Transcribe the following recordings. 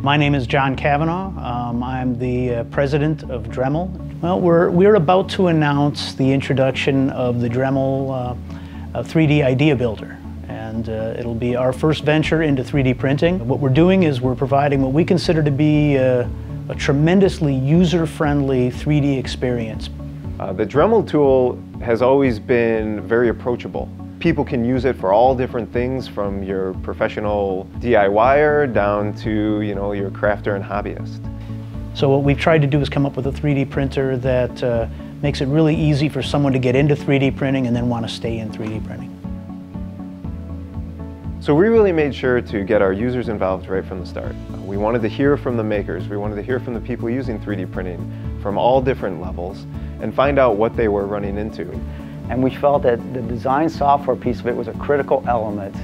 My name is John Cavanaugh. Um, I'm the uh, president of Dremel. Well, we're, we're about to announce the introduction of the Dremel uh, 3D Idea Builder. And uh, it'll be our first venture into 3D printing. What we're doing is we're providing what we consider to be uh, a tremendously user-friendly 3D experience. Uh, the Dremel tool has always been very approachable. People can use it for all different things from your professional DIYer down to you know, your crafter and hobbyist. So what we've tried to do is come up with a 3D printer that uh, makes it really easy for someone to get into 3D printing and then want to stay in 3D printing. So we really made sure to get our users involved right from the start. We wanted to hear from the makers, we wanted to hear from the people using 3D printing from all different levels and find out what they were running into. And we felt that the design software piece of it was a critical element.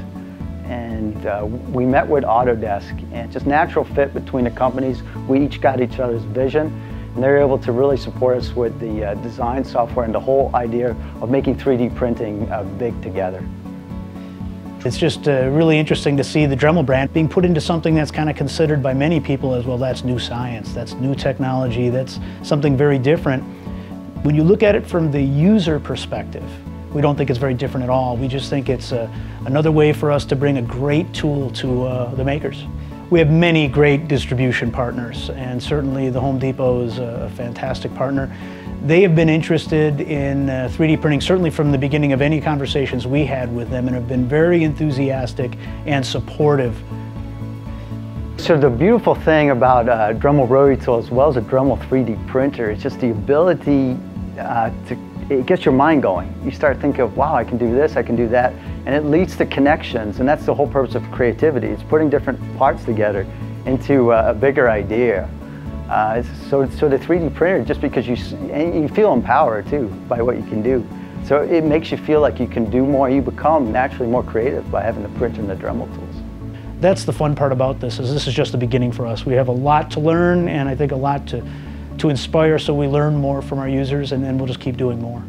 And uh, we met with Autodesk, and just natural fit between the companies. We each got each other's vision, and they were able to really support us with the uh, design software and the whole idea of making 3D printing uh, big together. It's just uh, really interesting to see the Dremel brand being put into something that's kind of considered by many people as well, that's new science, that's new technology, that's something very different. When you look at it from the user perspective, we don't think it's very different at all. We just think it's uh, another way for us to bring a great tool to uh, the makers. We have many great distribution partners, and certainly the Home Depot is a fantastic partner. They have been interested in uh, 3D printing certainly from the beginning of any conversations we had with them and have been very enthusiastic and supportive so the beautiful thing about uh, Dremel Rotary Tool as well as a Dremel 3D printer is just the ability uh, to, it gets your mind going. You start thinking of, wow, I can do this, I can do that, and it leads to connections, and that's the whole purpose of creativity. It's putting different parts together into uh, a bigger idea. Uh, so, so the 3D printer, just because you, and you feel empowered too by what you can do. So it makes you feel like you can do more, you become naturally more creative by having the printer and the Dremel tools. That's the fun part about this, is this is just the beginning for us. We have a lot to learn and I think a lot to to inspire so we learn more from our users and then we'll just keep doing more.